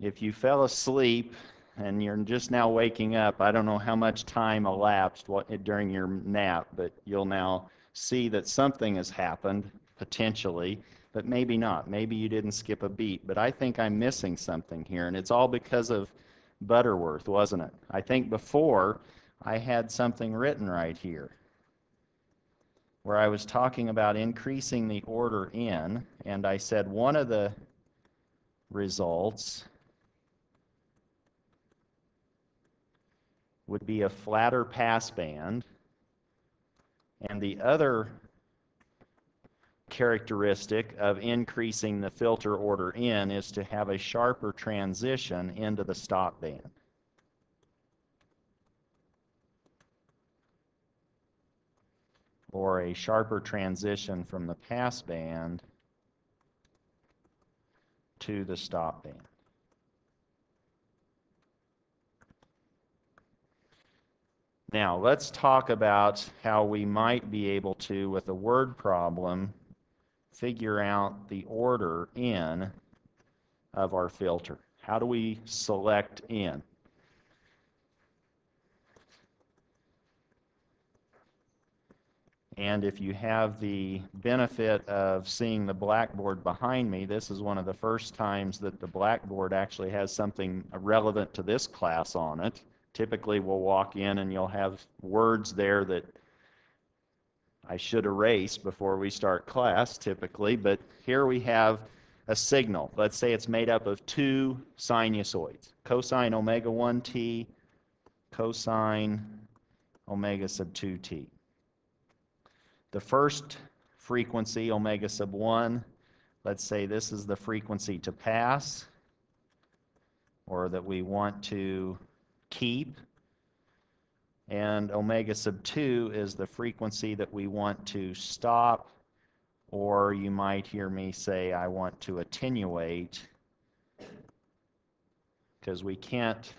if you fell asleep and you're just now waking up, I don't know how much time elapsed during your nap, but you'll now see that something has happened, potentially, but maybe not. Maybe you didn't skip a beat, but I think I'm missing something here, and it's all because of Butterworth, wasn't it? I think before I had something written right here where I was talking about increasing the order in, and I said one of the results would be a flatter passband, and the other characteristic of increasing the filter order in is to have a sharper transition into the stop band. Or a sharper transition from the pass band to the stop band. Now, let's talk about how we might be able to, with a word problem, figure out the order in of our filter. How do we select in? And if you have the benefit of seeing the blackboard behind me, this is one of the first times that the blackboard actually has something relevant to this class on it. Typically, we'll walk in and you'll have words there that I should erase before we start class, typically, but here we have a signal. Let's say it's made up of two sinusoids, cosine omega 1t, cosine omega sub 2t. The first frequency, omega sub 1, let's say this is the frequency to pass, or that we want to keep. And omega sub 2 is the frequency that we want to stop, or you might hear me say, I want to attenuate, because we can't,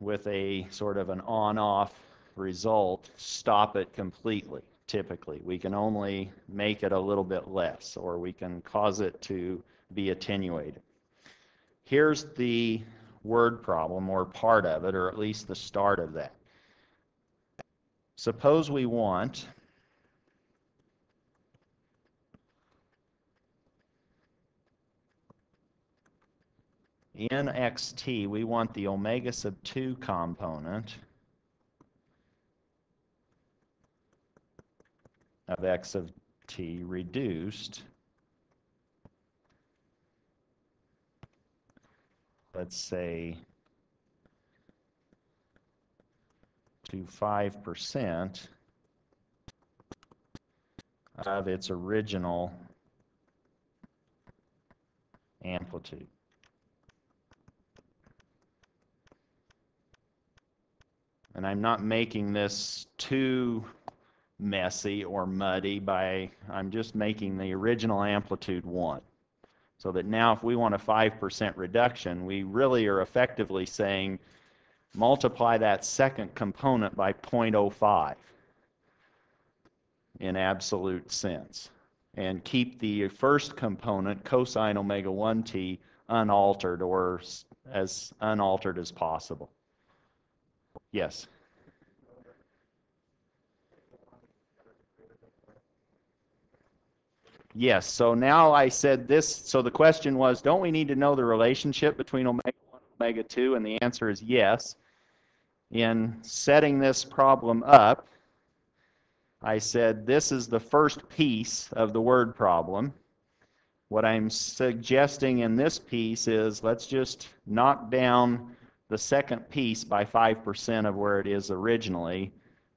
with a sort of an on-off result, stop it completely, typically. We can only make it a little bit less, or we can cause it to be attenuated. Here's the word problem, or part of it, or at least the start of that. Suppose we want in xt, we want the omega sub 2 component of x of t reduced let's say, to 5% of its original amplitude. And I'm not making this too messy or muddy by, I'm just making the original amplitude 1. So that now if we want a 5% reduction, we really are effectively saying multiply that second component by 0.05 in absolute sense. And keep the first component, cosine omega 1t, unaltered or as unaltered as possible. Yes? Yes, so now I said this, so the question was, don't we need to know the relationship between omega 1 and omega 2? And the answer is yes. In setting this problem up, I said this is the first piece of the word problem. What I'm suggesting in this piece is let's just knock down the second piece by 5% of where it is originally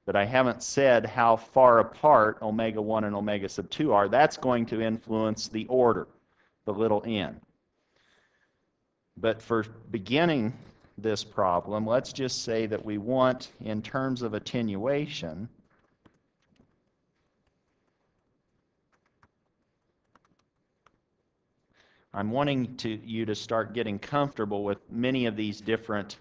but I haven't said how far apart omega 1 and omega sub 2 are. That's going to influence the order, the little n. But for beginning this problem, let's just say that we want, in terms of attenuation, I'm wanting to, you to start getting comfortable with many of these different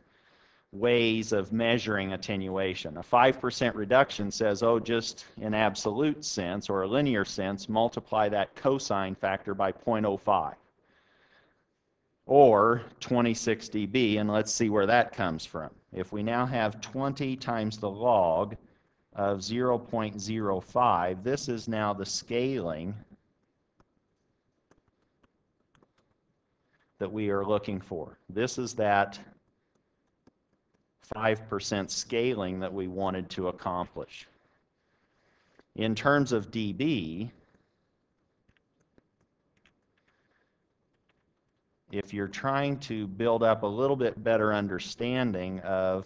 ways of measuring attenuation. A 5% reduction says, oh, just in absolute sense or a linear sense, multiply that cosine factor by 0.05. or 26 dB, and let's see where that comes from. If we now have 20 times the log of 0.05, this is now the scaling that we are looking for. This is that 5% scaling that we wanted to accomplish. In terms of dB, if you're trying to build up a little bit better understanding of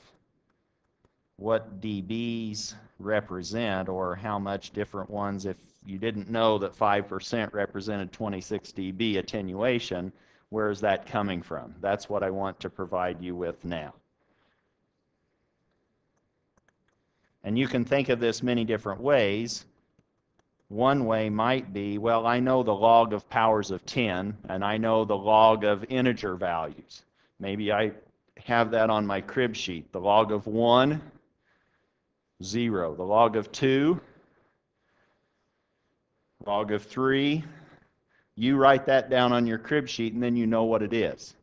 what dBs represent or how much different ones, if you didn't know that 5% represented 26 dB attenuation, where is that coming from? That's what I want to provide you with now. And you can think of this many different ways. One way might be, well, I know the log of powers of 10, and I know the log of integer values. Maybe I have that on my crib sheet. The log of 1, 0. The log of 2, log of 3. You write that down on your crib sheet, and then you know what it is,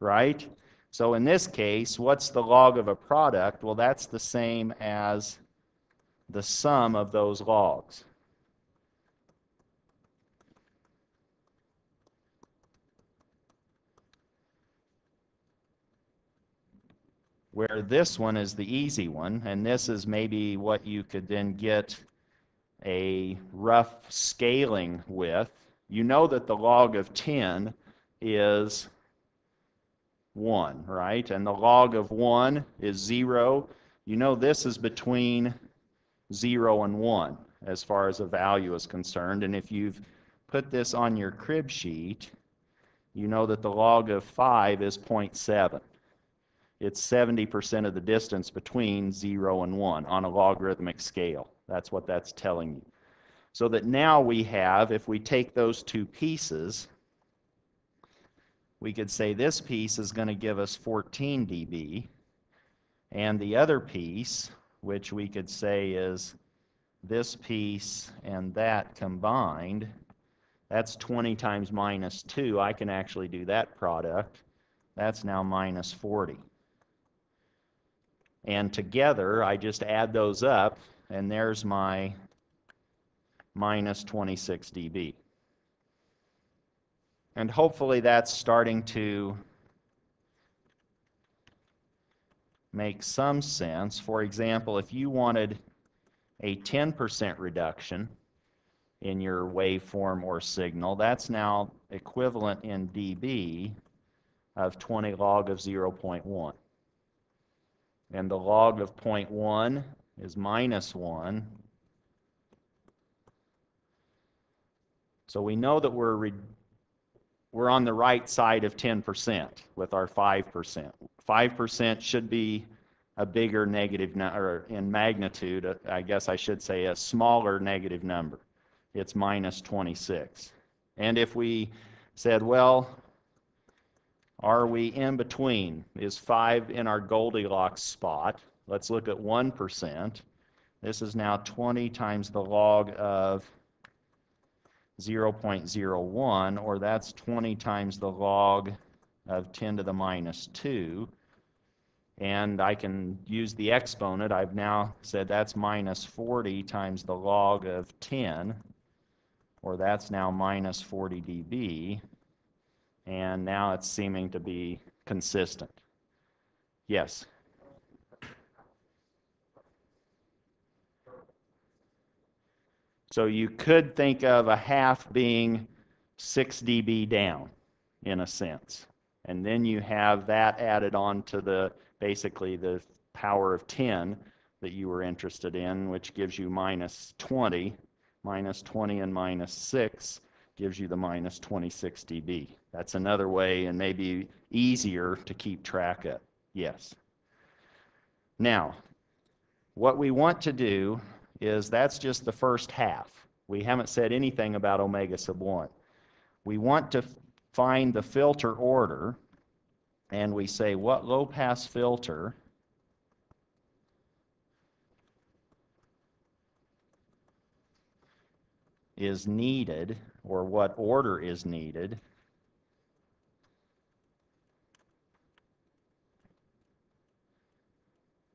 right? So in this case, what's the log of a product? Well, that's the same as the sum of those logs. where this one is the easy one, and this is maybe what you could then get a rough scaling with. You know that the log of 10 is 1, right? And the log of 1 is 0. You know this is between 0 and 1 as far as a value is concerned. And if you've put this on your crib sheet, you know that the log of 5 is 0.7 it's 70% of the distance between 0 and 1 on a logarithmic scale. That's what that's telling you. So that now we have, if we take those two pieces, we could say this piece is going to give us 14 dB, and the other piece, which we could say is this piece and that combined, that's 20 times minus 2. I can actually do that product. That's now minus 40. And together, I just add those up, and there's my minus 26 dB. And hopefully that's starting to make some sense. For example, if you wanted a 10% reduction in your waveform or signal, that's now equivalent in dB of 20 log of 0.1 and the log of 0.1 is minus 1. So we know that we're, we're on the right side of 10% with our 5%. 5% should be a bigger negative, or in magnitude, uh, I guess I should say a smaller negative number. It's minus 26. And if we said, well, are we in between? Is 5 in our Goldilocks spot? Let's look at 1%. This is now 20 times the log of 0.01, or that's 20 times the log of 10 to the minus 2. And I can use the exponent. I've now said that's minus 40 times the log of 10, or that's now minus 40 dB and now it's seeming to be consistent. Yes? So you could think of a half being 6 dB down, in a sense. And then you have that added on to the, basically the power of 10 that you were interested in, which gives you minus 20. Minus 20 and minus 6 gives you the minus 26 dB. That's another way and maybe easier to keep track of. Yes. Now, what we want to do is that's just the first half. We haven't said anything about omega sub 1. We want to find the filter order, and we say what low pass filter is needed or what order is needed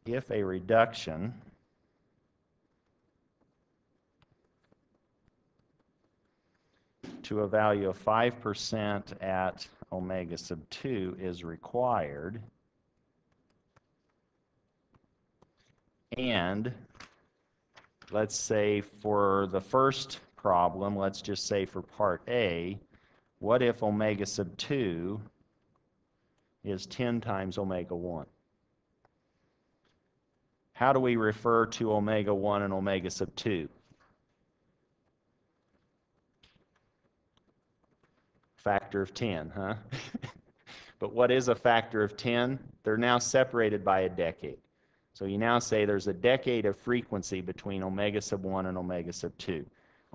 if a reduction to a value of 5% at omega sub 2 is required, and let's say for the first problem, let's just say for part A, what if omega sub 2 is 10 times omega 1? How do we refer to omega 1 and omega sub 2? Factor of 10, huh? but what is a factor of 10? They're now separated by a decade. So you now say there's a decade of frequency between omega sub 1 and omega sub 2.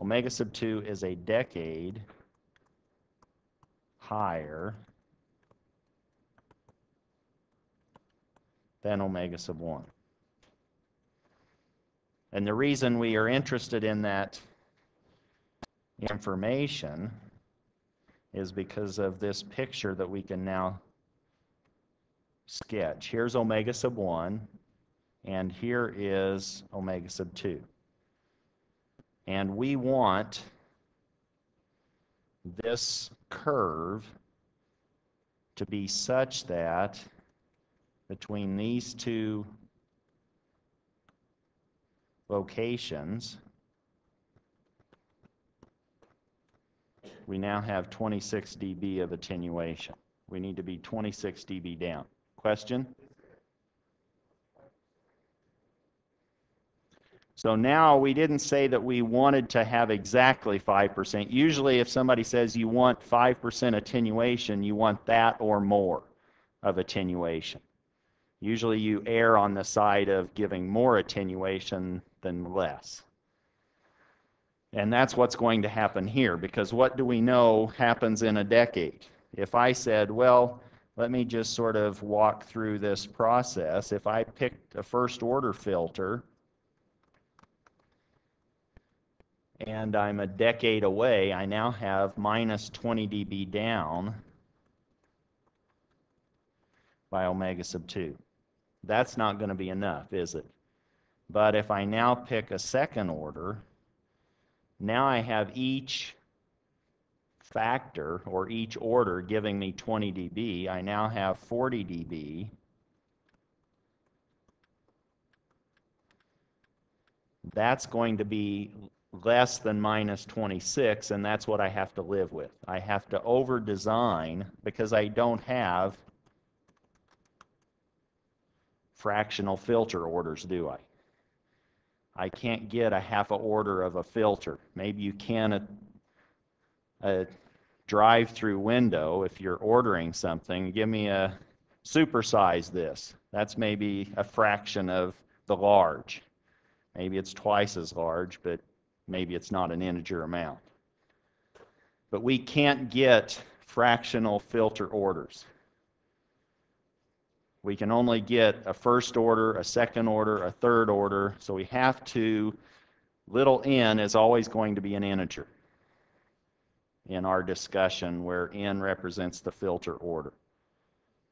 Omega sub 2 is a decade higher than omega sub 1. And the reason we are interested in that information is because of this picture that we can now sketch. Here's omega sub 1, and here is omega sub 2. And we want this curve to be such that between these two locations, we now have 26 dB of attenuation. We need to be 26 dB down. Question? So now we didn't say that we wanted to have exactly 5%. Usually if somebody says you want 5% attenuation, you want that or more of attenuation. Usually you err on the side of giving more attenuation than less. And that's what's going to happen here because what do we know happens in a decade? If I said, well, let me just sort of walk through this process. If I picked a first order filter and I'm a decade away, I now have minus 20 dB down by omega sub 2. That's not going to be enough, is it? But if I now pick a second order, now I have each factor or each order giving me 20 dB. I now have 40 dB. That's going to be less than minus 26, and that's what I have to live with. I have to over design because I don't have fractional filter orders, do I? I can't get a half a order of a filter. Maybe you can a, a drive-through window if you're ordering something. Give me a supersize this. That's maybe a fraction of the large. Maybe it's twice as large, but maybe it's not an integer amount. But we can't get fractional filter orders. We can only get a first order, a second order, a third order, so we have to, little n is always going to be an integer in our discussion where n represents the filter order.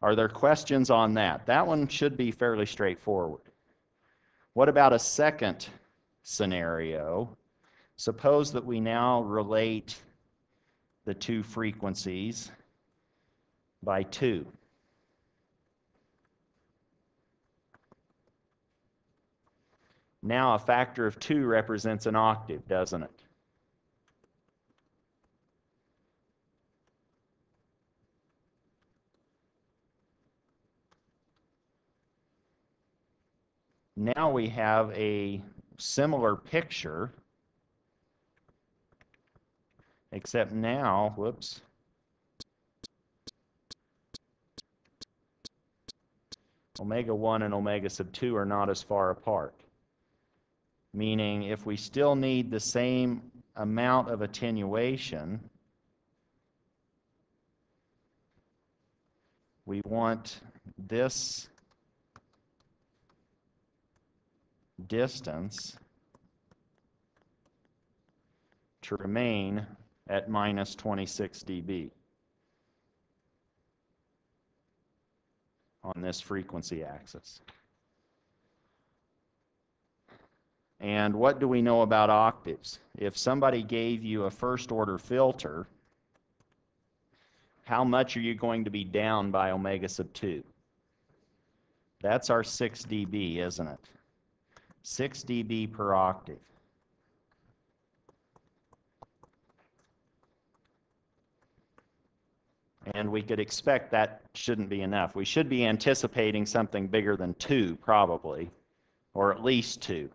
Are there questions on that? That one should be fairly straightforward. What about a second scenario? Suppose that we now relate the two frequencies by 2. Now a factor of 2 represents an octave, doesn't it? Now we have a similar picture, except now, whoops, omega 1 and omega sub 2 are not as far apart meaning if we still need the same amount of attenuation, we want this distance to remain at minus 26 dB on this frequency axis. And what do we know about octaves? If somebody gave you a first order filter, how much are you going to be down by omega sub 2? That's our 6 dB, isn't it? 6 dB per octave. And we could expect that shouldn't be enough. We should be anticipating something bigger than 2, probably, or at least 2.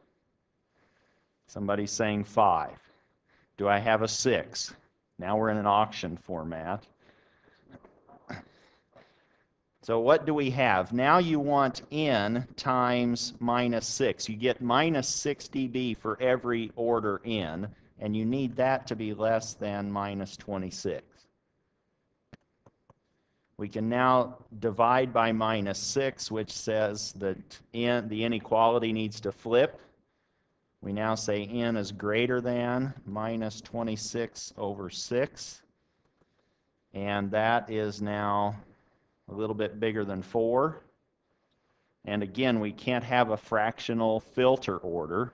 Somebody's saying 5. Do I have a 6? Now we're in an auction format. So what do we have? Now you want n times minus 6. You get minus 6 dB for every order n, and you need that to be less than minus 26. We can now divide by minus 6, which says that n, the inequality needs to flip. We now say n is greater than minus 26 over 6. And that is now a little bit bigger than 4. And again, we can't have a fractional filter order.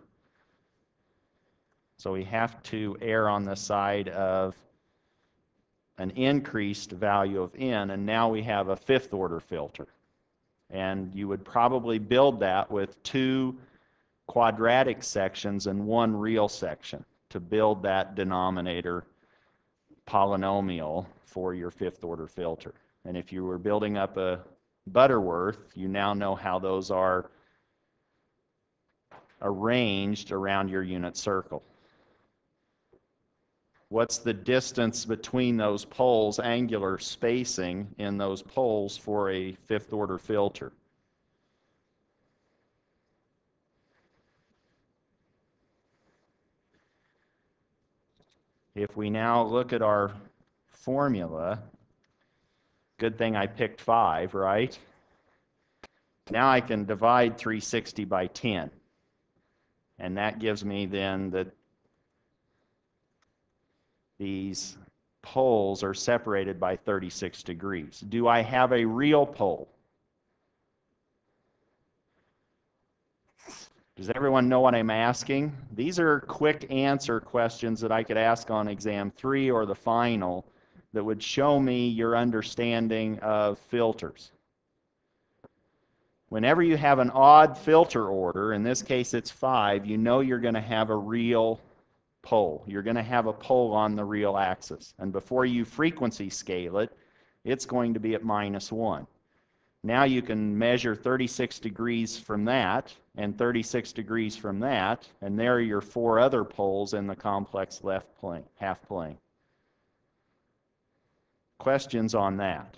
So we have to err on the side of an increased value of n, and now we have a fifth order filter. And you would probably build that with two quadratic sections and one real section to build that denominator polynomial for your fifth order filter. And if you were building up a Butterworth, you now know how those are arranged around your unit circle. What's the distance between those poles, angular spacing in those poles for a fifth order filter? If we now look at our formula, good thing I picked 5, right? Now I can divide 360 by 10. And that gives me then that these poles are separated by 36 degrees. Do I have a real pole? Does everyone know what I'm asking? These are quick answer questions that I could ask on exam three or the final that would show me your understanding of filters. Whenever you have an odd filter order, in this case it's five, you know you're going to have a real pole. You're going to have a pole on the real axis. And before you frequency scale it, it's going to be at minus 1. Now you can measure 36 degrees from that and 36 degrees from that, and there are your four other poles in the complex left plane, half plane. Questions on that?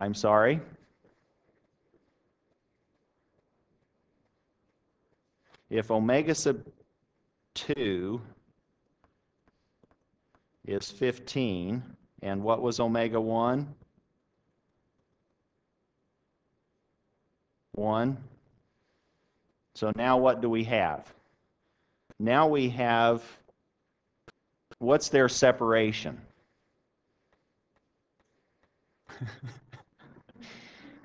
I'm sorry? If omega sub 2 is 15, and what was omega 1? 1. So now what do we have? Now we have, what's their separation?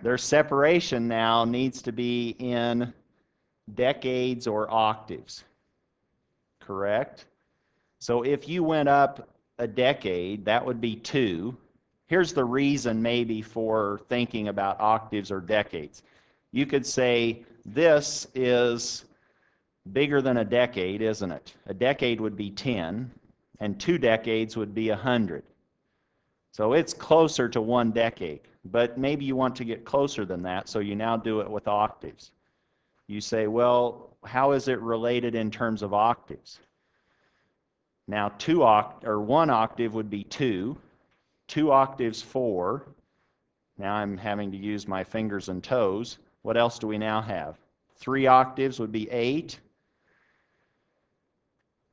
Their separation now needs to be in decades or octaves, correct? So if you went up a decade, that would be two. Here's the reason maybe for thinking about octaves or decades. You could say this is bigger than a decade, isn't it? A decade would be 10, and two decades would be 100. So it's closer to one decade. But maybe you want to get closer than that, so you now do it with octaves. You say, well, how is it related in terms of octaves? Now, two oct or one octave would be two, two octaves four. Now I'm having to use my fingers and toes. What else do we now have? Three octaves would be eight.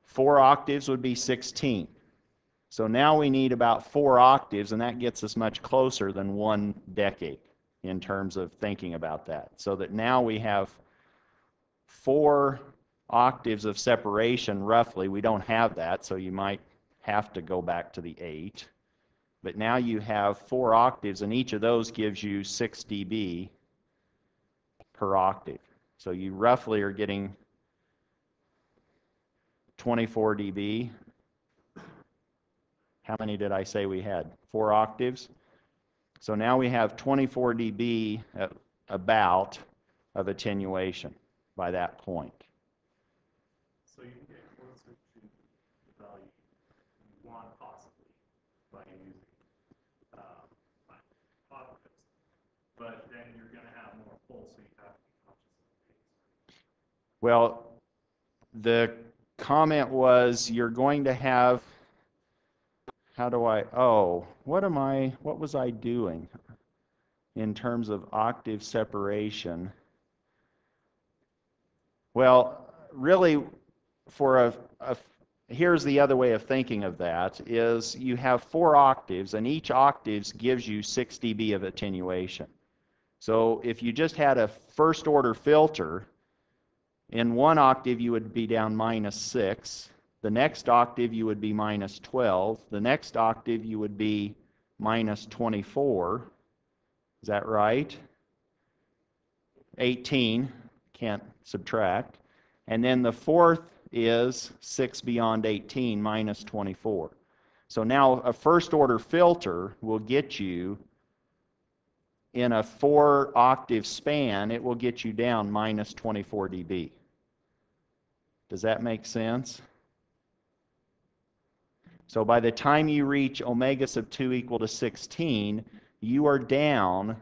Four octaves would be 16. So now we need about four octaves, and that gets us much closer than one decade in terms of thinking about that. So that now we have four octaves of separation roughly. We don't have that, so you might have to go back to the eight. But now you have four octaves, and each of those gives you 6 dB per octave. So you roughly are getting 24 dB. How many did I say we had? Four octaves? So now we have 24 dB about of attenuation by that point. So you can get closer to the value you want possibly by using um, positives. But then you're going to have more pull, so you have to be conscious of the pace. Well, the comment was you're going to have, how do I, oh, what am I, what was I doing in terms of octave separation? Well, really, for a, a here's the other way of thinking of that is you have four octaves and each octave gives you 6 dB of attenuation. So if you just had a first order filter, in one octave you would be down minus 6. The next octave you would be minus 12. The next octave you would be minus 24. Is that right? 18. Can't subtract. And then the fourth is 6 beyond 18 minus 24. So now a first order filter will get you in a four octave span, it will get you down minus 24 dB. Does that make sense? So by the time you reach omega sub 2 equal to 16, you are down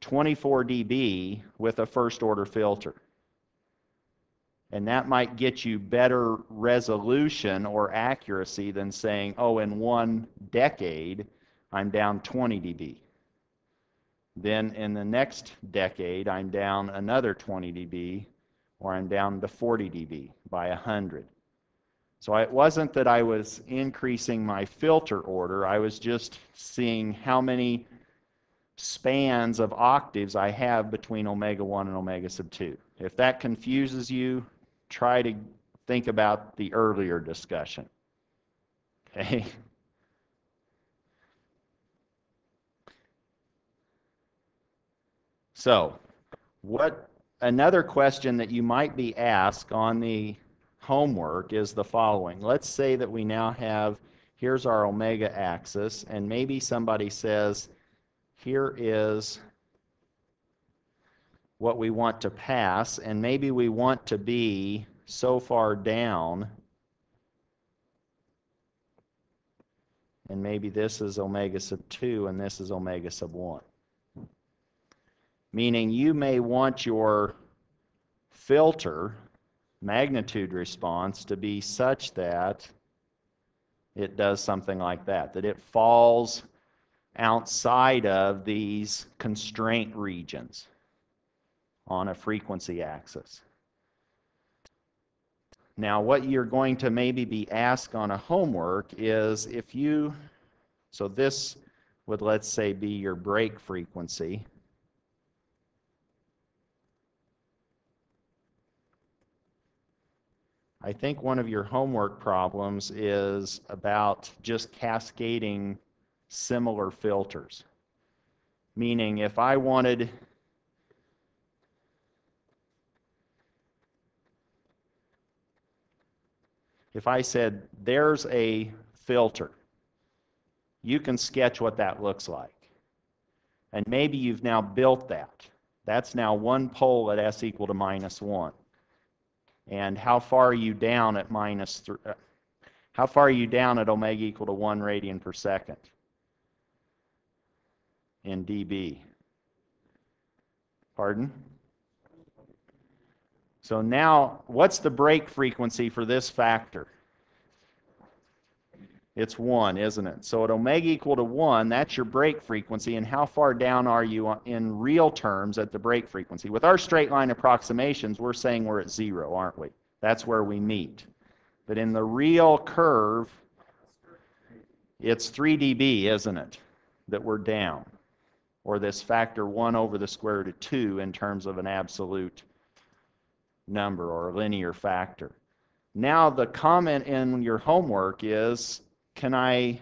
24 dB with a first order filter. And that might get you better resolution or accuracy than saying, oh, in one decade, I'm down 20 dB. Then in the next decade, I'm down another 20 dB, or I'm down to 40 dB by 100. So it wasn't that I was increasing my filter order, I was just seeing how many spans of octaves I have between omega 1 and omega sub 2. If that confuses you, try to think about the earlier discussion. Okay? So, what another question that you might be asked on the homework is the following. Let's say that we now have here's our omega axis and maybe somebody says here is what we want to pass, and maybe we want to be so far down, and maybe this is omega sub 2 and this is omega sub 1. Meaning you may want your filter magnitude response to be such that it does something like that, that it falls outside of these constraint regions on a frequency axis. Now, what you're going to maybe be asked on a homework is if you, so this would, let's say, be your break frequency. I think one of your homework problems is about just cascading similar filters. Meaning, if I wanted if I said, there's a filter, you can sketch what that looks like. And maybe you've now built that. That's now one pole at s equal to minus 1. And how far are you down at minus 3? Uh, how far are you down at omega equal to 1 radian per second in dB? Pardon? So now, what's the break frequency for this factor? It's 1, isn't it? So at omega equal to 1, that's your break frequency. And how far down are you in real terms at the break frequency? With our straight line approximations, we're saying we're at 0, aren't we? That's where we meet. But in the real curve, it's 3 dB, isn't it, that we're down? Or this factor 1 over the square root of 2 in terms of an absolute number or linear factor. Now the comment in your homework is, can I,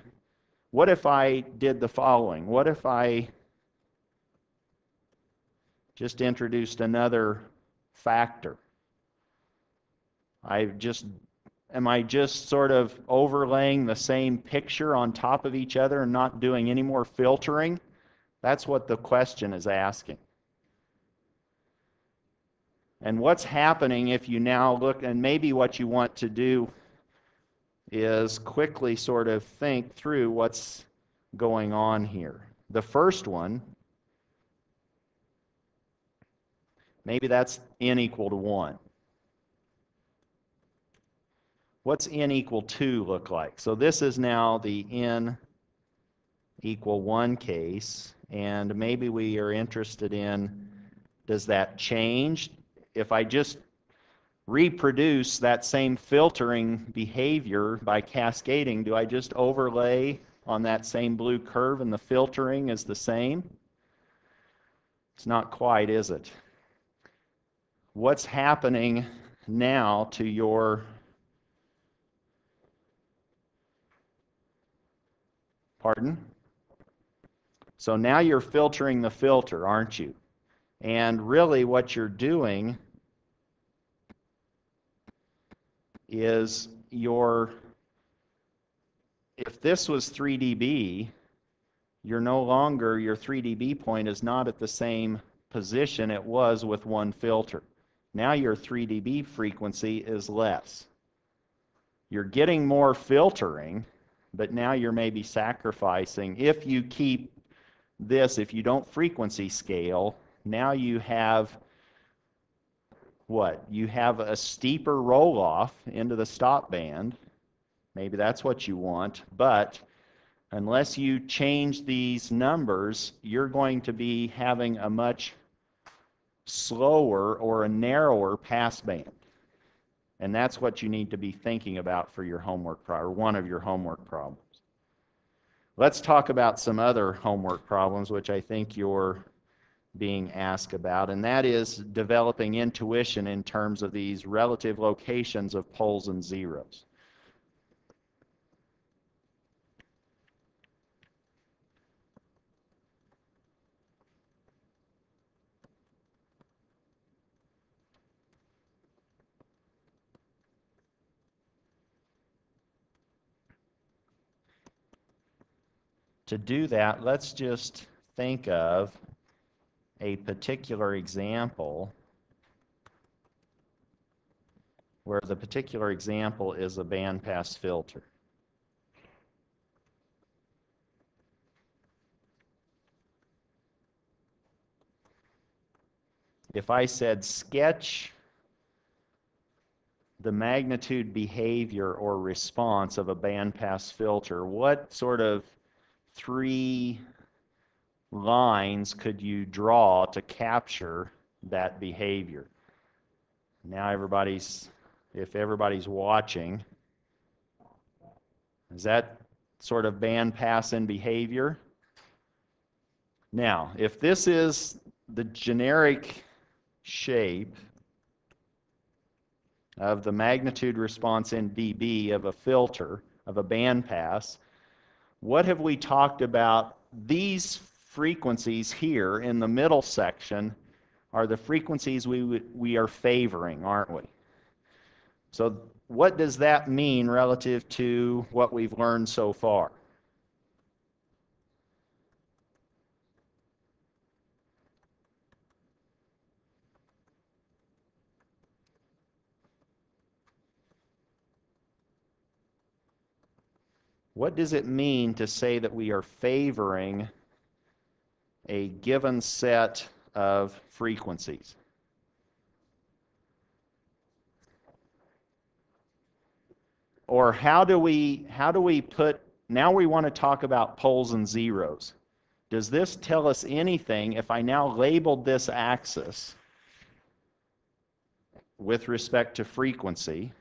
What if I did the following? What if I just introduced another factor? I just, am I just sort of overlaying the same picture on top of each other and not doing any more filtering? That's what the question is asking. And what's happening if you now look, and maybe what you want to do is quickly sort of think through what's going on here. The first one, maybe that's n equal to 1. What's n equal 2 look like? So this is now the n equal 1 case, and maybe we are interested in, does that change? If I just reproduce that same filtering behavior by cascading, do I just overlay on that same blue curve and the filtering is the same? It's not quite, is it? What's happening now to your Pardon? So now you're filtering the filter, aren't you? And really what you're doing is your, if this was 3 dB, you're no longer, your 3 dB point is not at the same position it was with one filter. Now your 3 dB frequency is less. You're getting more filtering, but now you're maybe sacrificing. If you keep this, if you don't frequency scale, now you have what? You have a steeper roll off into the stop band. Maybe that's what you want, but unless you change these numbers, you're going to be having a much slower or a narrower pass band. And that's what you need to be thinking about for your homework problem, one of your homework problems. Let's talk about some other homework problems, which I think you're being asked about, and that is developing intuition in terms of these relative locations of poles and zeros. To do that, let's just think of a particular example where the particular example is a bandpass filter. If I said sketch the magnitude behavior or response of a bandpass filter, what sort of three lines could you draw to capture that behavior? Now everybody's, if everybody's watching, is that sort of band pass in behavior? Now, if this is the generic shape of the magnitude response in dB of a filter, of a band pass, what have we talked about these frequencies here in the middle section are the frequencies we, we are favoring, aren't we? So what does that mean relative to what we've learned so far? What does it mean to say that we are favoring a given set of frequencies. Or how do we how do we put now we want to talk about poles and zeros. Does this tell us anything if I now labeled this axis with respect to frequency?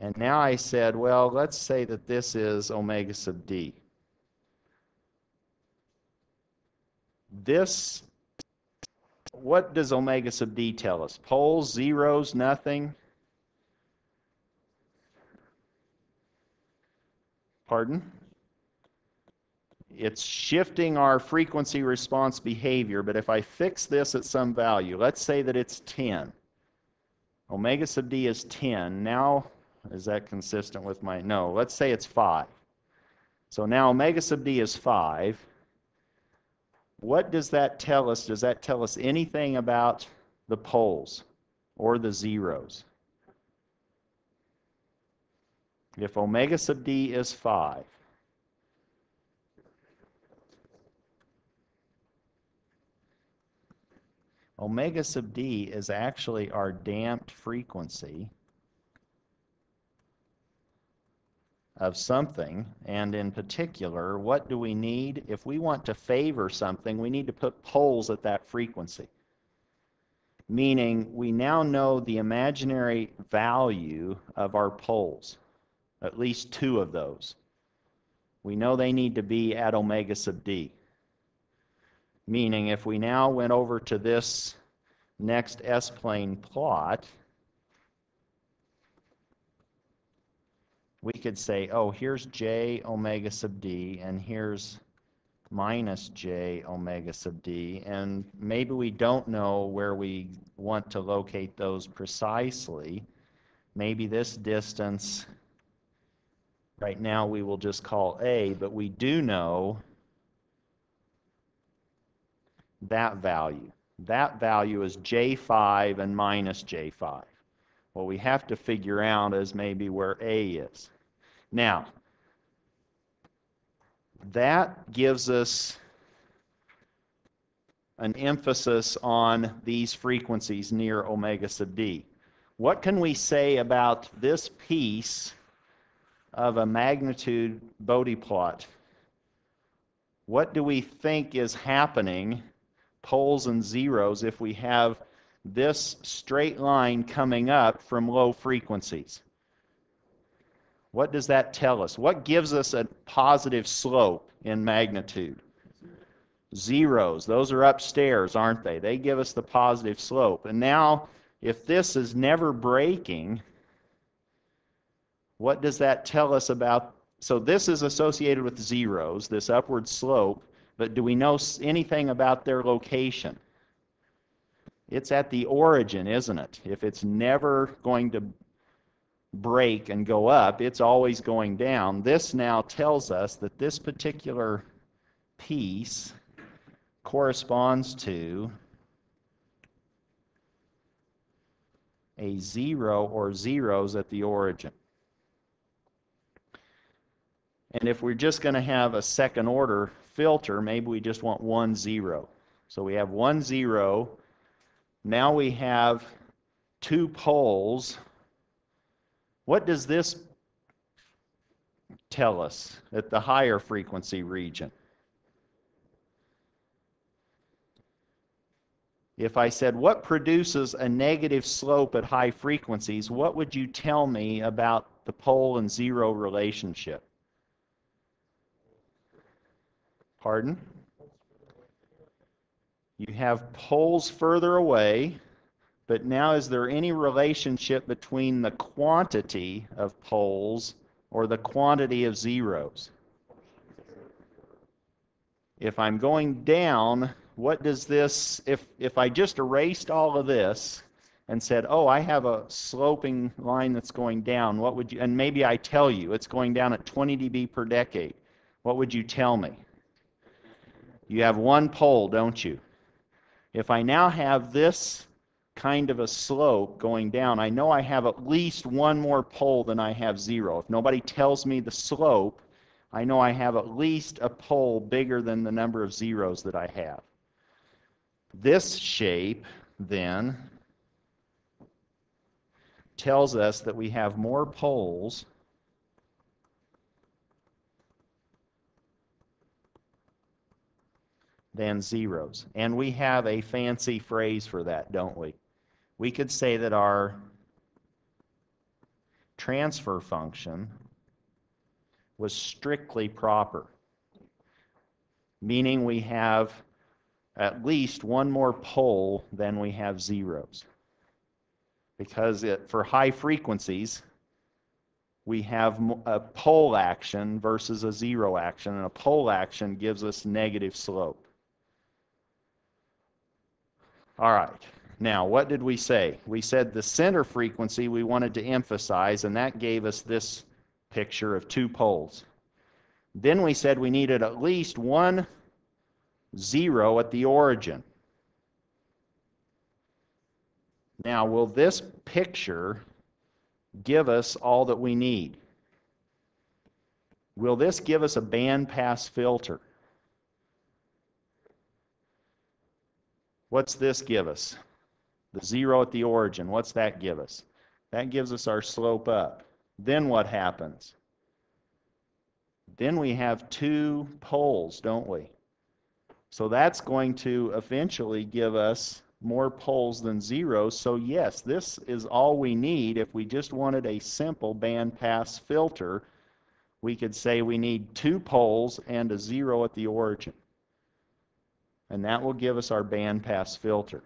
And now I said, well, let's say that this is omega sub d. This, what does omega sub d tell us? Poles, zeros, nothing? Pardon? It's shifting our frequency response behavior, but if I fix this at some value, let's say that it's 10. Omega sub d is 10. Now, is that consistent with my, no, let's say it's 5. So now omega sub d is 5. What does that tell us? Does that tell us anything about the poles or the zeros? If omega sub d is 5, omega sub d is actually our damped frequency of something, and in particular, what do we need? If we want to favor something, we need to put poles at that frequency. Meaning, we now know the imaginary value of our poles, at least two of those. We know they need to be at omega sub d. Meaning, if we now went over to this next S-plane plot, we could say, oh, here's j omega sub d, and here's minus j omega sub d, and maybe we don't know where we want to locate those precisely. Maybe this distance, right now we will just call a, but we do know that value. That value is j5 and minus j5. What we have to figure out is maybe where A is. Now, that gives us an emphasis on these frequencies near omega sub d. What can we say about this piece of a magnitude Bode plot? What do we think is happening, poles and zeros, if we have this straight line coming up from low frequencies? What does that tell us? What gives us a positive slope in magnitude? Zeros. Those are upstairs, aren't they? They give us the positive slope. And now, if this is never breaking, what does that tell us about? So this is associated with zeros, this upward slope, but do we know anything about their location? It's at the origin, isn't it? If it's never going to break and go up, it's always going down. This now tells us that this particular piece corresponds to a zero or zeros at the origin. And if we're just going to have a second order filter, maybe we just want one zero. So we have one zero. Now we have two poles what does this tell us at the higher frequency region? If I said, what produces a negative slope at high frequencies, what would you tell me about the pole and zero relationship? Pardon? You have poles further away but now, is there any relationship between the quantity of poles or the quantity of zeros? If I'm going down, what does this, if, if I just erased all of this and said, oh, I have a sloping line that's going down, what would you, and maybe I tell you it's going down at 20 dB per decade, what would you tell me? You have one pole, don't you? If I now have this kind of a slope going down, I know I have at least one more pole than I have zero. If nobody tells me the slope, I know I have at least a pole bigger than the number of zeros that I have. This shape, then, tells us that we have more poles than zeros. And we have a fancy phrase for that, don't we? We could say that our transfer function was strictly proper, meaning we have at least one more pole than we have zeros. Because it, for high frequencies, we have a pole action versus a zero action, and a pole action gives us negative slope. All right. Now, what did we say? We said the center frequency we wanted to emphasize, and that gave us this picture of two poles. Then we said we needed at least one zero at the origin. Now, will this picture give us all that we need? Will this give us a bandpass filter? What's this give us? The zero at the origin, what's that give us? That gives us our slope up. Then what happens? Then we have two poles, don't we? So that's going to eventually give us more poles than zeros. So yes, this is all we need. If we just wanted a simple bandpass filter, we could say we need two poles and a zero at the origin. And that will give us our bandpass filter.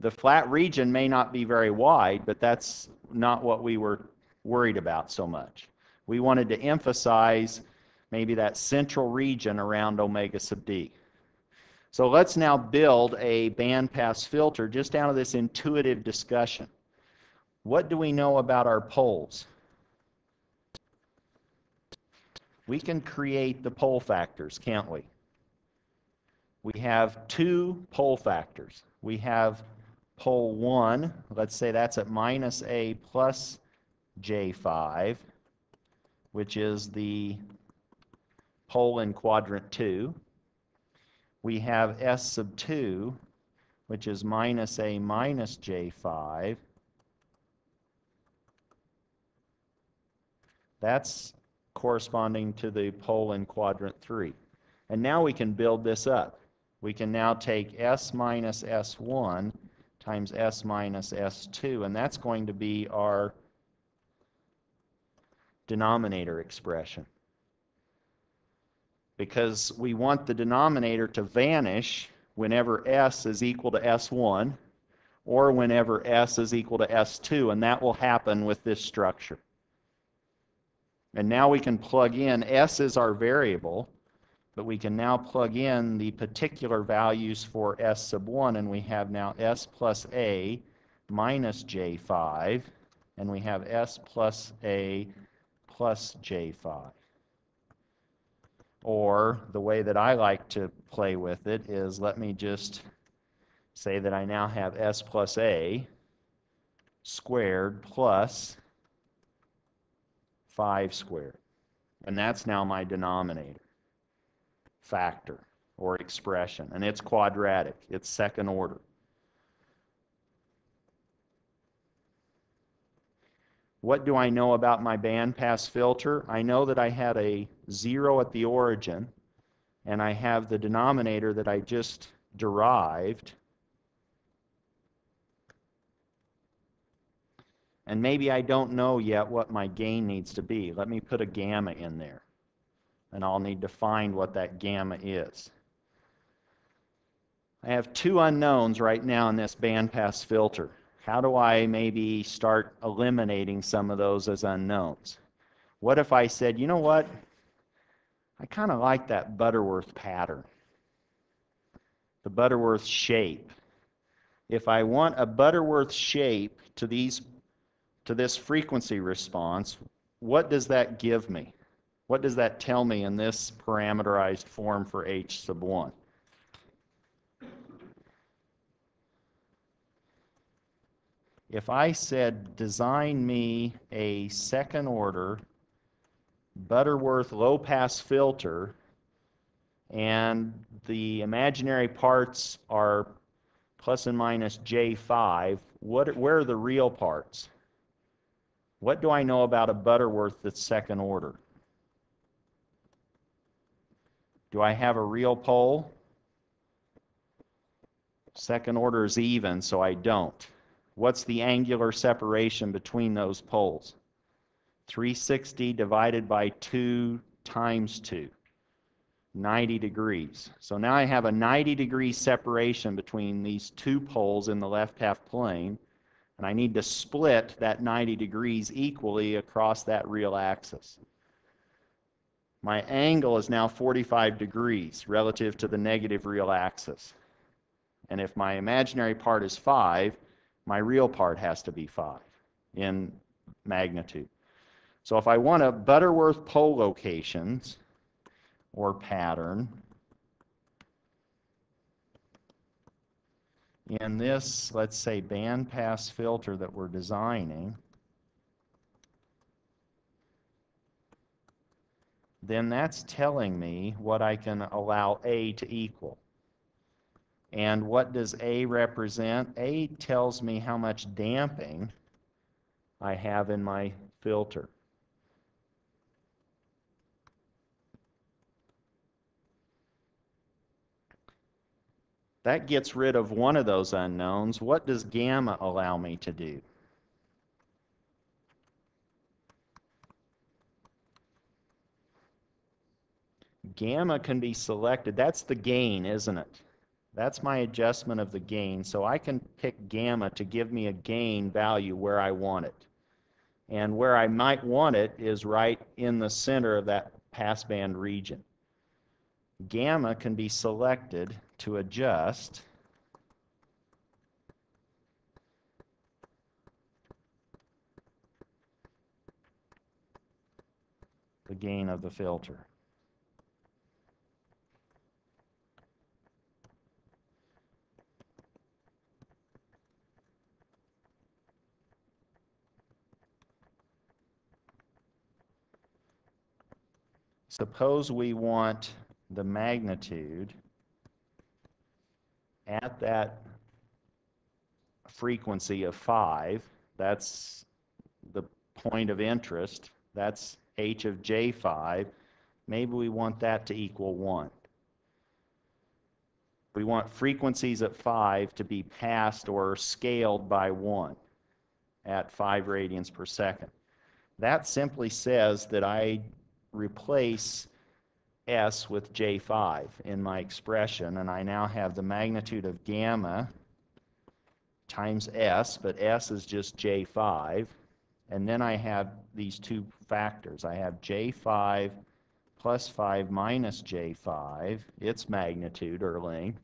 The flat region may not be very wide, but that's not what we were worried about so much. We wanted to emphasize maybe that central region around omega sub d. So let's now build a bandpass filter just out of this intuitive discussion. What do we know about our poles? We can create the pole factors, can't we? We have two pole factors. We have pole 1, let's say that's at minus a plus j5, which is the pole in quadrant 2. We have s sub 2, which is minus a minus j5. That's corresponding to the pole in quadrant 3. And now we can build this up. We can now take s minus s1 times s minus s2, and that's going to be our denominator expression. Because we want the denominator to vanish whenever s is equal to s1 or whenever s is equal to s2, and that will happen with this structure. And now we can plug in, s is our variable, but we can now plug in the particular values for s sub 1, and we have now s plus a minus j5, and we have s plus a plus j5. Or the way that I like to play with it is let me just say that I now have s plus a squared plus 5 squared. And that's now my denominator factor or expression, and it's quadratic, it's second order. What do I know about my bandpass filter? I know that I had a zero at the origin, and I have the denominator that I just derived. And maybe I don't know yet what my gain needs to be. Let me put a gamma in there and I'll need to find what that gamma is. I have two unknowns right now in this bandpass filter. How do I maybe start eliminating some of those as unknowns? What if I said, you know what? I kind of like that Butterworth pattern, the Butterworth shape. If I want a Butterworth shape to these to this frequency response, what does that give me? What does that tell me in this parameterized form for h sub 1? If I said design me a second order Butterworth low pass filter and the imaginary parts are plus and minus J5, what, where are the real parts? What do I know about a Butterworth that's second order? Do I have a real pole? Second order is even, so I don't. What's the angular separation between those poles? 360 divided by 2 times 2. 90 degrees. So now I have a 90 degree separation between these two poles in the left half plane. And I need to split that 90 degrees equally across that real axis. My angle is now 45 degrees relative to the negative real axis. And if my imaginary part is 5, my real part has to be 5 in magnitude. So if I want a Butterworth pole locations or pattern in this, let's say, bandpass filter that we're designing, then that's telling me what I can allow A to equal. And what does A represent? A tells me how much damping I have in my filter. That gets rid of one of those unknowns. What does gamma allow me to do? Gamma can be selected. That's the gain, isn't it? That's my adjustment of the gain. So I can pick gamma to give me a gain value where I want it. And where I might want it is right in the center of that passband region. Gamma can be selected to adjust the gain of the filter. Suppose we want the magnitude at that frequency of 5, that's the point of interest, that's h of j5, maybe we want that to equal 1. We want frequencies at 5 to be passed or scaled by 1 at 5 radians per second. That simply says that I replace s with j5 in my expression, and I now have the magnitude of gamma times s, but s is just j5, and then I have these two factors. I have j5 plus 5 minus j5, its magnitude or length,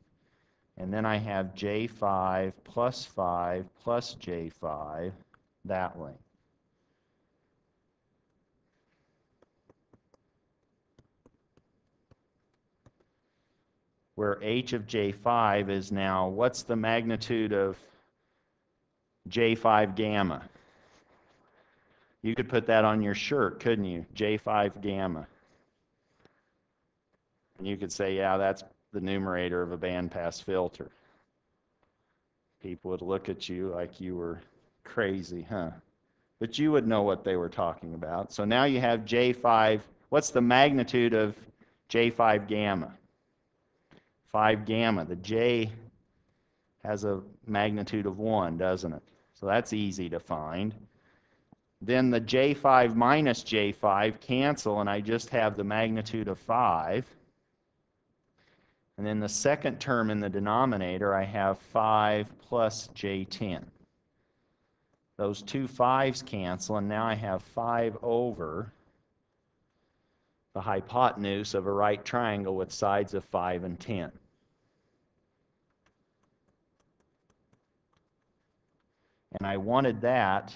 and then I have j5 plus 5 plus j5, that length. Where h of j5 is now, what's the magnitude of j5 gamma? You could put that on your shirt, couldn't you? j5 gamma. And you could say, yeah, that's the numerator of a bandpass filter. People would look at you like you were crazy, huh? But you would know what they were talking about. So now you have j5. What's the magnitude of j5 gamma? 5 gamma. The J has a magnitude of 1, doesn't it? So that's easy to find. Then the J5 minus J5 cancel, and I just have the magnitude of 5. And then the second term in the denominator, I have 5 plus J10. Those two 5's cancel, and now I have 5 over the hypotenuse of a right triangle with sides of 5 and 10. And I wanted that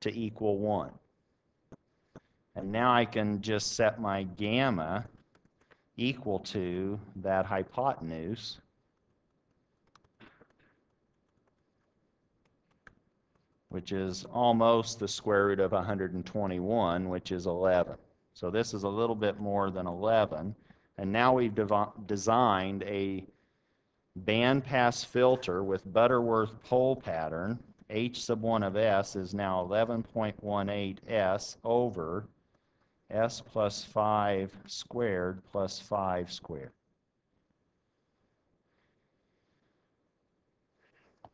to equal 1. And now I can just set my gamma equal to that hypotenuse. which is almost the square root of 121, which is 11. So this is a little bit more than 11. And now we've designed a bandpass filter with Butterworth pole pattern. H sub 1 of S is now 11.18 S over S plus 5 squared plus 5 squared.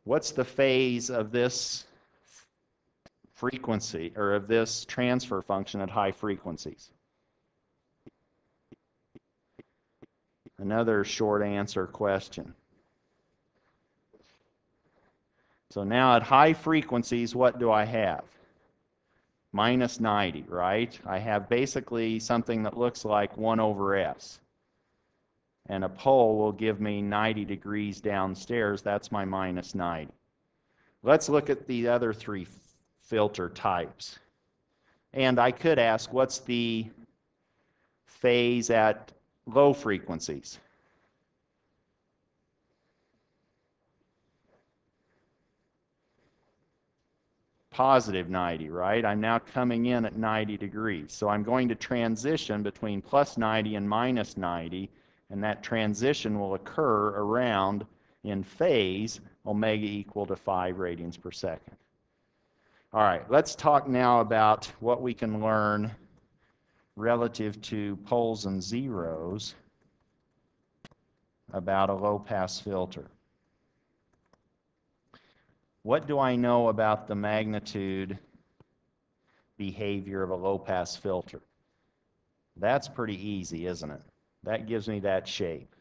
What's the phase of this frequency, or of this transfer function at high frequencies? Another short answer question. It's So now at high frequencies, what do I have? Minus 90, right? I have basically something that looks like 1 over S. And a pole will give me 90 degrees downstairs. That's my minus 90. Let's look at the other three filter types. And I could ask, what's the phase at low frequencies? Positive 90, right? I'm now coming in at 90 degrees. So I'm going to transition between plus 90 and minus 90, and that transition will occur around in phase omega equal to 5 radians per second. All right, let's talk now about what we can learn relative to poles and zeros about a low-pass filter. What do I know about the magnitude behavior of a low-pass filter? That's pretty easy, isn't it? That gives me that shape.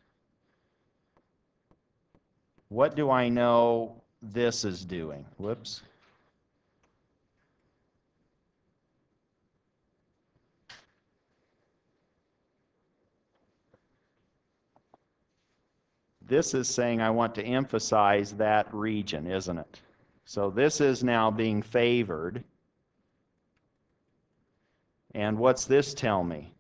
What do I know this is doing? Whoops. This is saying I want to emphasize that region, isn't it? So this is now being favored. And what's this tell me?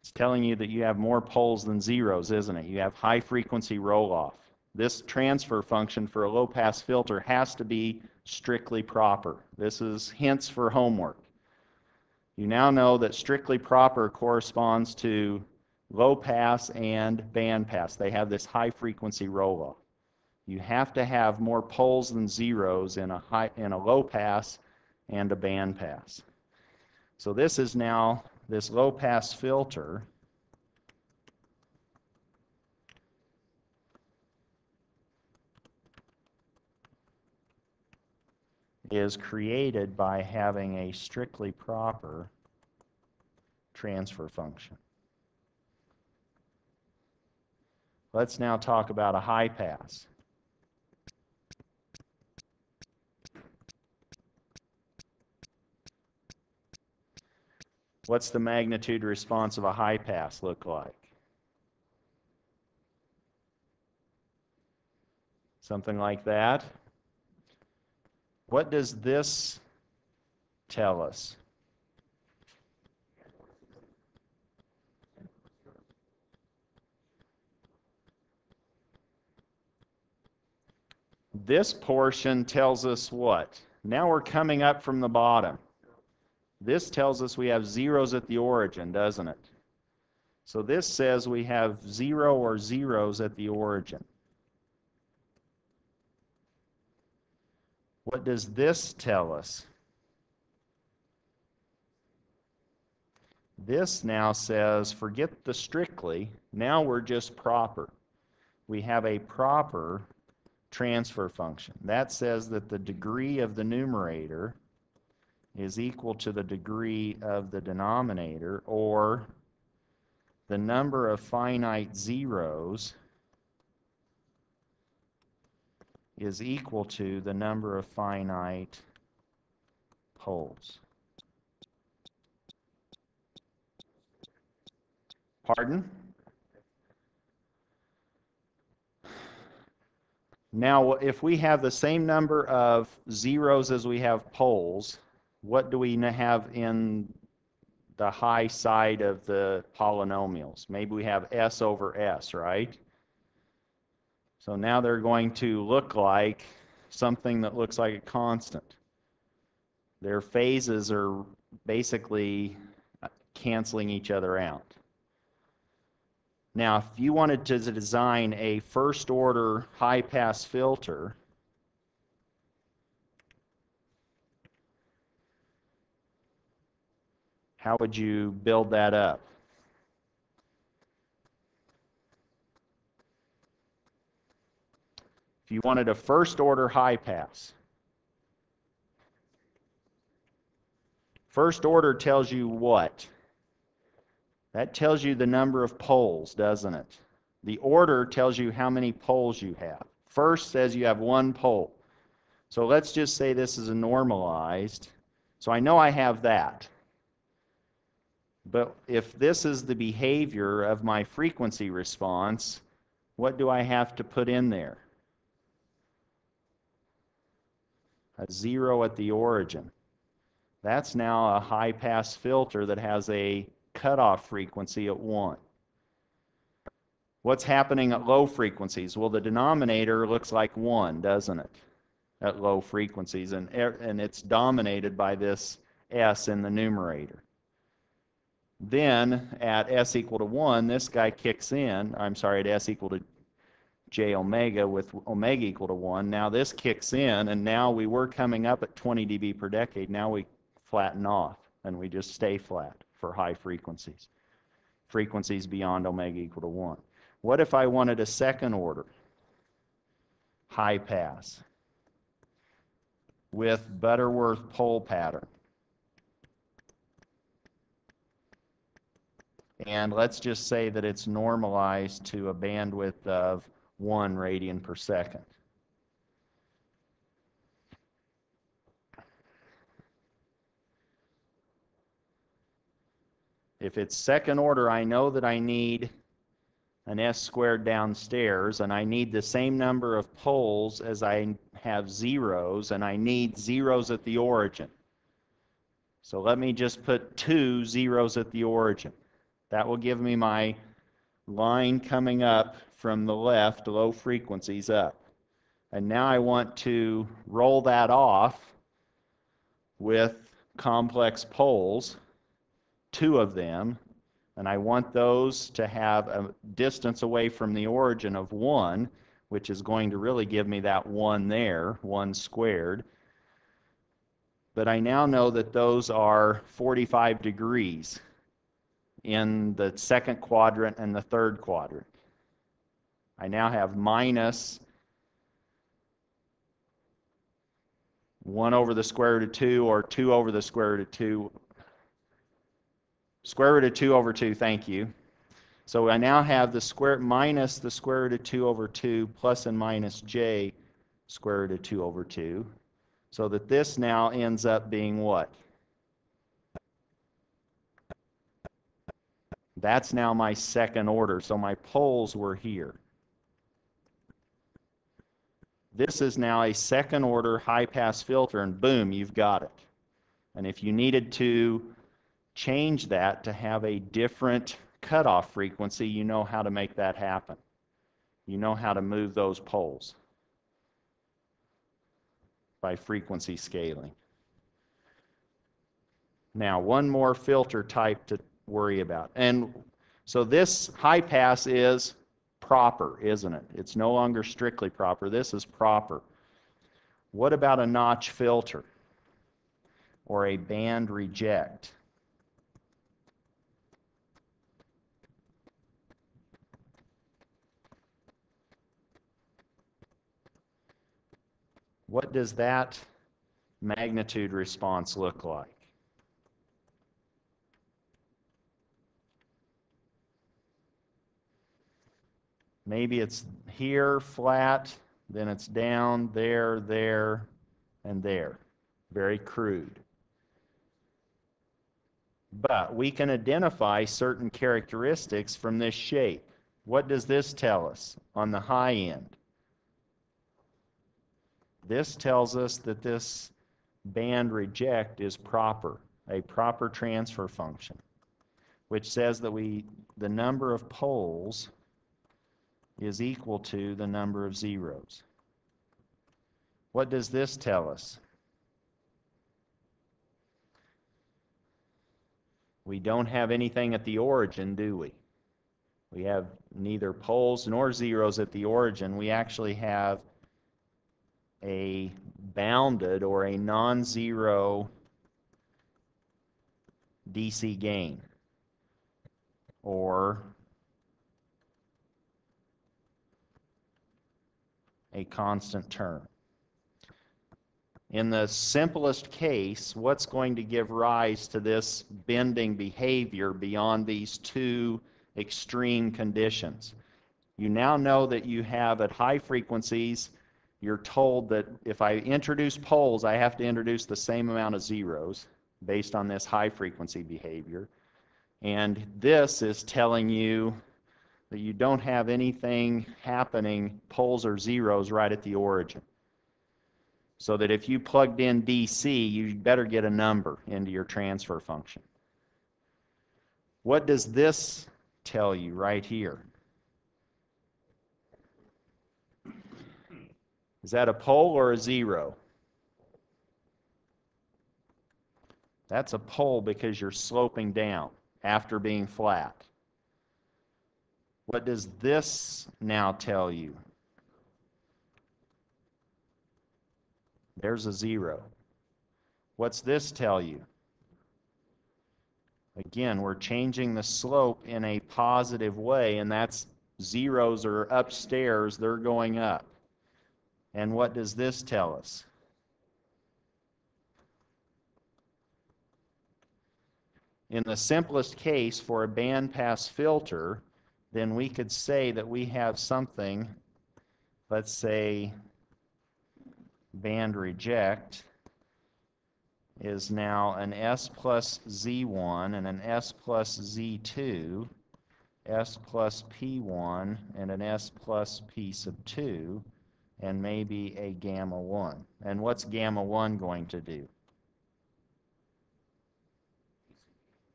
It's telling you that you have more poles than zeros, isn't it? You have high frequency roll off. This transfer function for a low pass filter has to be strictly proper. This is hints for homework. You now know that strictly proper corresponds to low pass and band pass. They have this high frequency roll off. You have to have more poles than zeros in a high in a low pass and a band pass. So this is now this low pass filter is created by having a strictly proper transfer function. Let's now talk about a high pass. What's the magnitude response of a high pass look like? Something like that. What does this tell us? This portion tells us what? Now we're coming up from the bottom. This tells us we have zeros at the origin, doesn't it? So this says we have zero or zeros at the origin. What does this tell us? This now says, forget the strictly, now we're just proper. We have a proper transfer function. That says that the degree of the numerator is equal to the degree of the denominator, or the number of finite zeros is equal to the number of finite poles. Pardon? Now, if we have the same number of zeros as we have poles, what do we have in the high side of the polynomials? Maybe we have s over s, right? So now they're going to look like something that looks like a constant. Their phases are basically canceling each other out. Now, if you wanted to design a first order high pass filter, how would you build that up? If you wanted a first order high pass, First order tells you what? That tells you the number of poles, doesn't it? The order tells you how many poles you have. First says you have one pole. So let's just say this is a normalized. So I know I have that. But if this is the behavior of my frequency response, what do I have to put in there? A zero at the origin. That's now a high pass filter that has a cutoff frequency at 1. What's happening at low frequencies? Well, the denominator looks like 1, doesn't it? At low frequencies, and, er, and it's dominated by this s in the numerator. Then at s equal to 1, this guy kicks in. I'm sorry, at s equal to j omega with omega equal to 1. Now this kicks in, and now we were coming up at 20 dB per decade. Now we flatten off, and we just stay flat for high frequencies. Frequencies beyond omega equal to 1. What if I wanted a second order high pass with Butterworth pole pattern? And let's just say that it's normalized to a bandwidth of 1 radian per second. If it's second order, I know that I need an S squared downstairs, and I need the same number of poles as I have zeros, and I need zeros at the origin. So let me just put two zeros at the origin. That will give me my line coming up from the left, low frequencies up. And now I want to roll that off with complex poles, two of them, and I want those to have a distance away from the origin of 1, which is going to really give me that 1 there, 1 squared. But I now know that those are 45 degrees in the second quadrant and the third quadrant. I now have minus 1 over the square root of 2 or 2 over the square root of 2. Square root of 2 over 2, thank you. So I now have the square minus the square root of 2 over 2 plus and minus j square root of 2 over 2. So that this now ends up being what? That's now my second order. So my poles were here. This is now a second order high pass filter and boom, you've got it. And if you needed to change that to have a different cutoff frequency, you know how to make that happen. You know how to move those poles by frequency scaling. Now, one more filter type to worry about. And so this high pass is proper, isn't it? It's no longer strictly proper. This is proper. What about a notch filter or a band reject? What does that magnitude response look like? Maybe it's here flat, then it's down, there, there, and there. Very crude. But we can identify certain characteristics from this shape. What does this tell us on the high end? This tells us that this band reject is proper, a proper transfer function, which says that we the number of poles is equal to the number of zeros. What does this tell us? We don't have anything at the origin, do we? We have neither poles nor zeros at the origin. We actually have a bounded or a non-zero DC gain or a constant term. In the simplest case, what's going to give rise to this bending behavior beyond these two extreme conditions? You now know that you have at high frequencies, you're told that if I introduce poles, I have to introduce the same amount of zeros based on this high frequency behavior. And this is telling you that you don't have anything happening, poles or zeros, right at the origin. So that if you plugged in DC, you better get a number into your transfer function. What does this tell you right here? Is that a pole or a zero? That's a pole because you're sloping down after being flat. What does this now tell you? There's a zero. What's this tell you? Again, we're changing the slope in a positive way, and that's zeros are upstairs, they're going up. And what does this tell us? In the simplest case for a bandpass filter, then we could say that we have something, let's say band reject is now an S plus Z1 and an S plus Z2, S plus P1 and an S plus P sub 2, and maybe a gamma 1. And what's gamma 1 going to do?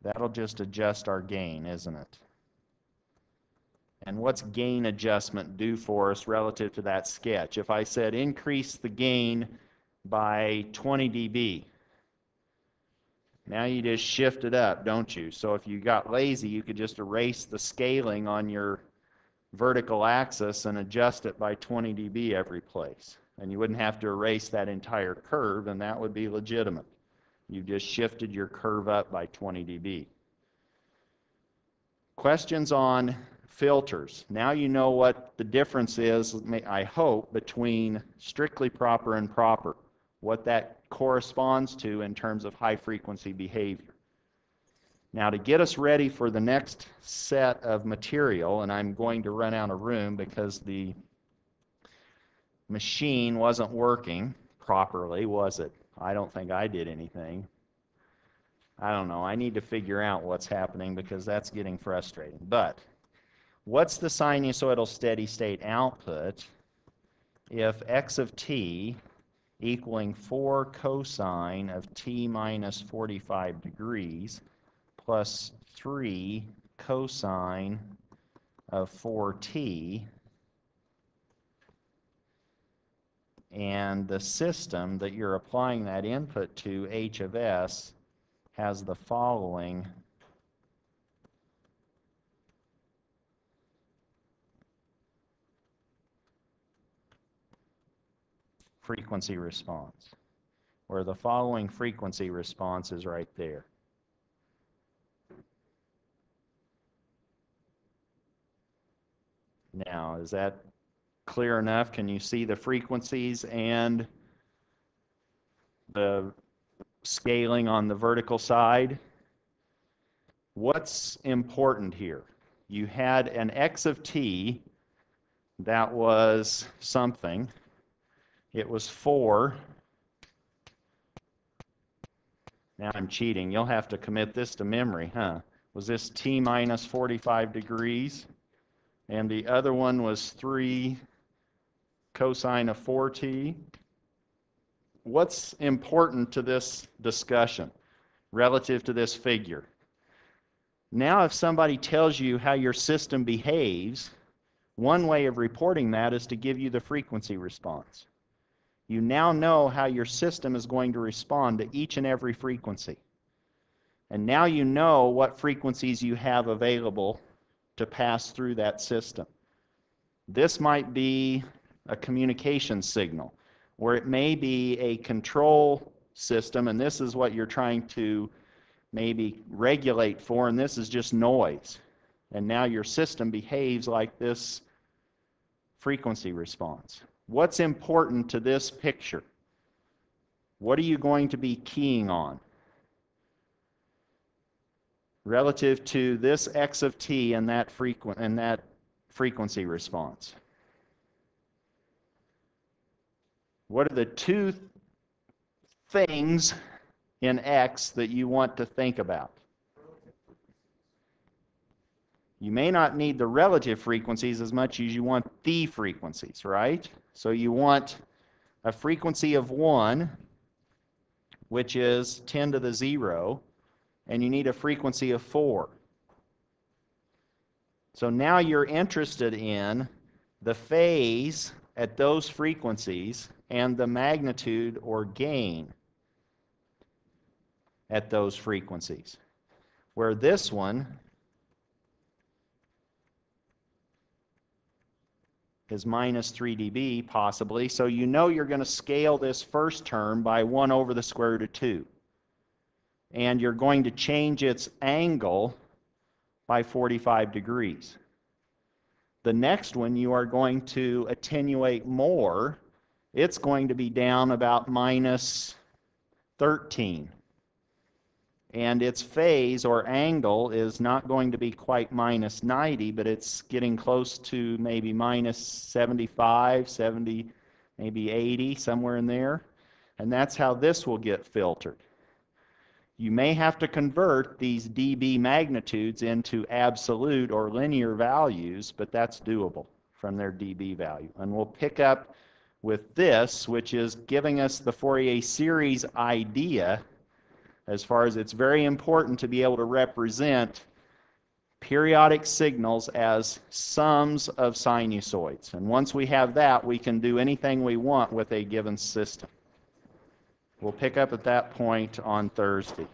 That'll just adjust our gain, isn't it? And what's gain adjustment do for us relative to that sketch? If I said increase the gain by 20 dB, now you just shift it up, don't you? So if you got lazy, you could just erase the scaling on your vertical axis and adjust it by 20 dB every place. And you wouldn't have to erase that entire curve, and that would be legitimate. You just shifted your curve up by 20 dB. Questions on filters. Now you know what the difference is, I hope, between strictly proper and proper, what that corresponds to in terms of high frequency behavior. Now to get us ready for the next set of material, and I'm going to run out of room because the machine wasn't working properly, was it? I don't think I did anything. I don't know. I need to figure out what's happening because that's getting frustrating. But what's the sinusoidal steady state output if x of t equaling 4 cosine of t minus 45 degrees plus 3 cosine of 4t and the system that you're applying that input to, h of s, has the following frequency response, where the following frequency response is right there. Now, is that clear enough? Can you see the frequencies and the scaling on the vertical side? What's important here? You had an x of t that was something. It was 4. Now I'm cheating. You'll have to commit this to memory, huh? Was this t minus 45 degrees? And the other one was 3 cosine of 4t. What's important to this discussion relative to this figure? Now, if somebody tells you how your system behaves, one way of reporting that is to give you the frequency response. You now know how your system is going to respond to each and every frequency. And now you know what frequencies you have available to pass through that system. This might be a communication signal, or it may be a control system, and this is what you're trying to maybe regulate for, and this is just noise. And now your system behaves like this frequency response. What's important to this picture? what are you going to be keying on? Relative to this x of t and that frequent and that frequency response. What are the two things in x that you want to think about? You may not need the relative frequencies as much as you want the frequencies, right? So you want a frequency of 1, which is 10 to the 0, and you need a frequency of 4. So now you're interested in the phase at those frequencies and the magnitude or gain at those frequencies. Where this one is minus 3 dB possibly, so you know you're going to scale this first term by 1 over the square root of 2. And you're going to change its angle by 45 degrees. The next one you are going to attenuate more. It's going to be down about minus 13 and its phase or angle is not going to be quite minus 90, but it's getting close to maybe minus 75, 70, maybe 80, somewhere in there. And that's how this will get filtered. You may have to convert these dB magnitudes into absolute or linear values, but that's doable from their dB value. And we'll pick up with this, which is giving us the Fourier series idea as far as it's very important to be able to represent periodic signals as sums of sinusoids. And once we have that, we can do anything we want with a given system. We'll pick up at that point on Thursday.